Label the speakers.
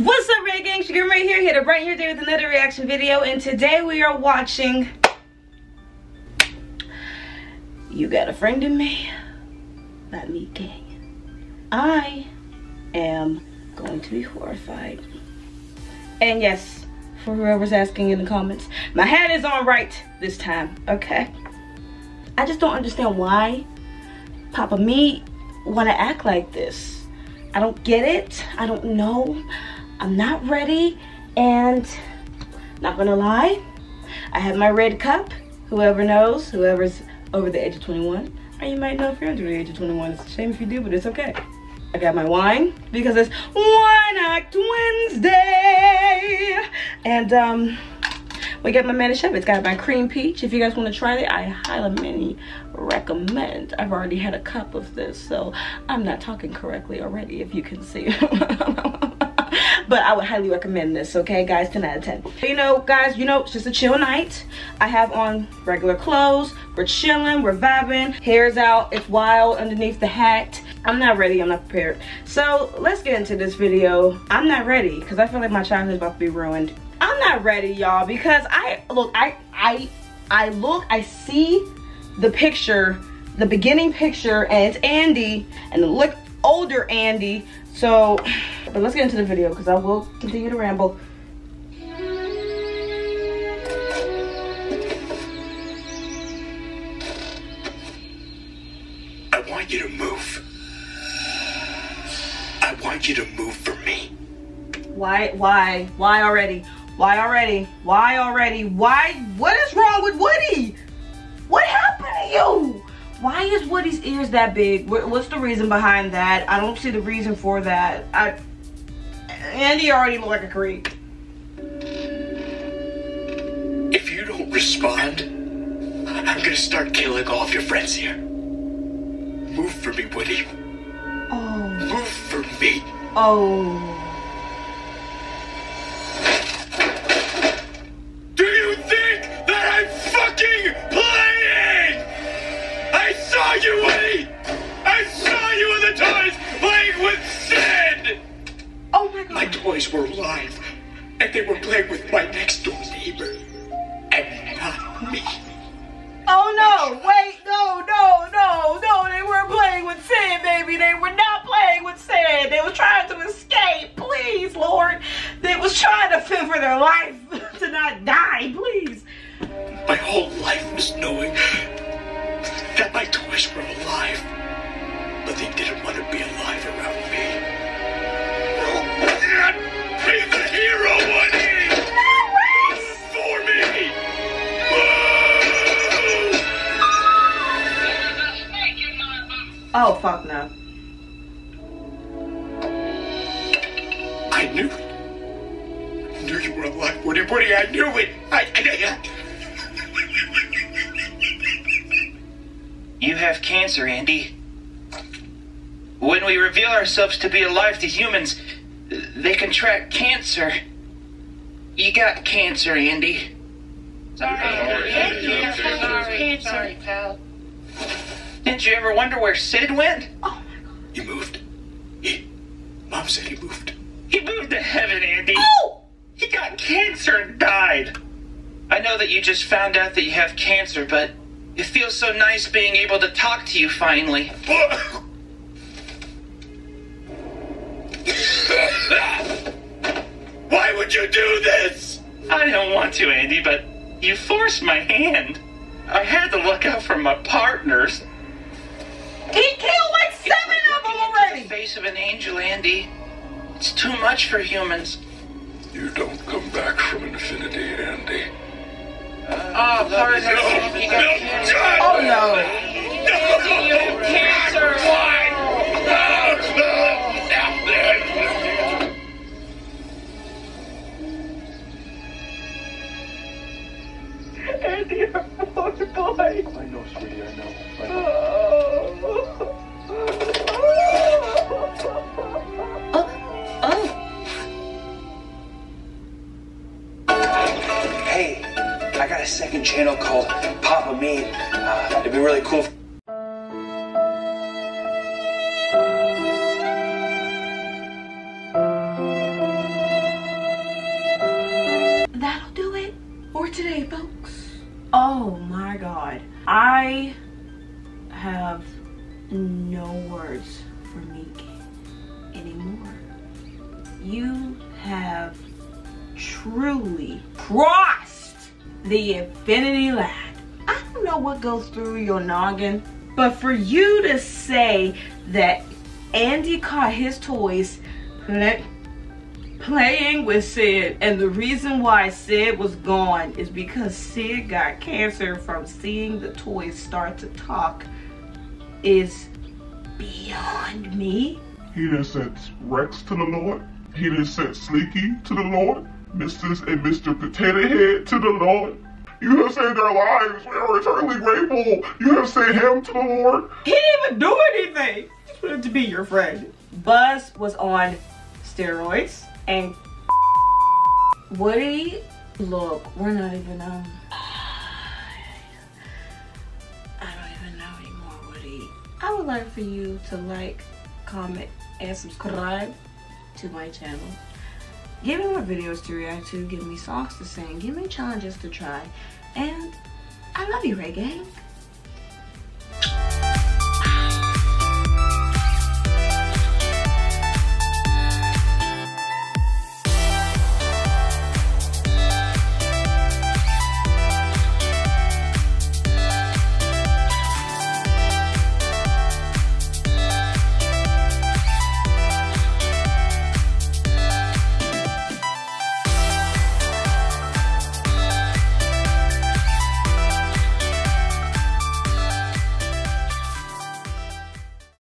Speaker 1: What's up, Ray Gang? Sugar right here, here to brighten your day with another reaction video. And today we are watching You Got a Friend in Me by Meat Canyon. I am going to be horrified. And yes, for whoever's asking in the comments, my hat is on right this time, okay? I just don't understand why Papa Meat want to act like this. I don't get it. I don't know. I'm not ready. And not gonna lie, I have my red cup. Whoever knows, whoever's over the age of 21, or you might know if you're under the age of 21. It's a shame if you do, but it's okay. I got my wine because it's Wine Act Wednesday. And um, we got my Manischewitz. It's got my cream peach. If you guys want to try it, I highly recommend. I've already had a cup of this, so I'm not talking correctly already, if you can see. but I would highly recommend this, okay, guys? 10 out of 10. You know, guys, you know, it's just a chill night. I have on regular clothes. We're chilling, we're vibing. Hair's out, it's wild underneath the hat. I'm not ready, I'm not prepared. So let's get into this video. I'm not ready because I feel like my childhood is about to be ruined. I'm not ready, y'all, because I look, I, I, I look, I see the picture, the beginning picture, and it's Andy, and look older Andy. So, but let's get into the video because I will continue to ramble. Why, why, why already? Why already? Why already? Why, what is wrong with Woody? What happened to you? Why is Woody's ears that big? What's the reason behind that? I don't see the reason for that. I, Andy already looked like a creep.
Speaker 2: If you don't respond, I'm gonna start killing all of your friends here. Move for me, Woody.
Speaker 1: Oh,
Speaker 2: Move for me.
Speaker 1: oh. My
Speaker 2: My
Speaker 1: god.
Speaker 2: toys were alive, and they were playing with my next door neighbor, and not me.
Speaker 1: Oh no, wait, no, no, no, no, they weren't playing with Sid, baby. They were not playing with Sid. They was trying to escape, please, Lord. They was trying to fend for their life to not die, please.
Speaker 2: My whole life was knowing
Speaker 1: Oh, fuck no.
Speaker 2: I knew it. I knew you were alive, Woody. Woody, I knew it. I, I,
Speaker 3: You have cancer, Andy. When we reveal ourselves to be alive to humans, they contract cancer. You got cancer, Andy. Sorry, Andy. Sorry, sorry, pal. Didn't you ever wonder where Sid went?
Speaker 2: Oh, he moved. He, Mom said he moved.
Speaker 3: He moved to heaven, Andy.
Speaker 1: Oh!
Speaker 3: He got cancer and died. I know that you just found out that you have cancer, but it feels so nice being able to talk to you finally.
Speaker 2: Why would you do this?
Speaker 3: I don't want to, Andy, but you forced my hand. I had to look out for my partners.
Speaker 1: He killed like seven of them already.
Speaker 3: The face of an angel, Andy. It's too much for humans.
Speaker 2: You don't come back from infinity, Andy.
Speaker 3: Oh, pardon us. You got cancer.
Speaker 1: Oh no.
Speaker 3: You have cancer.
Speaker 1: Andy,
Speaker 4: got a second channel called Papa Meat. Uh, it'd be really cool. If-
Speaker 1: that'll do it for today, folks. Oh my god. I have no words for Meek anymore. You have truly crossed the infinity line. I don't know what goes through your noggin, but for you to say that Andy caught his toys play, playing with Sid, and the reason why Sid was gone is because Sid got cancer from seeing the toys start to talk, is beyond me.
Speaker 5: He done sent Rex to the Lord. He done sent Slinky to the Lord. Mrs. and Mr. Potato Head to the Lord. You have saved their lives. We are eternally grateful. You have sent him to the Lord.
Speaker 1: He didn't even do anything. Just wanted to be your friend. Buzz was on steroids and Woody, look, we're not even um I don't even know anymore, Woody. I would like for you to like, comment, and subscribe to my channel. Give me more videos to react to, give me songs to sing, give me challenges to try, and I love you, Gang.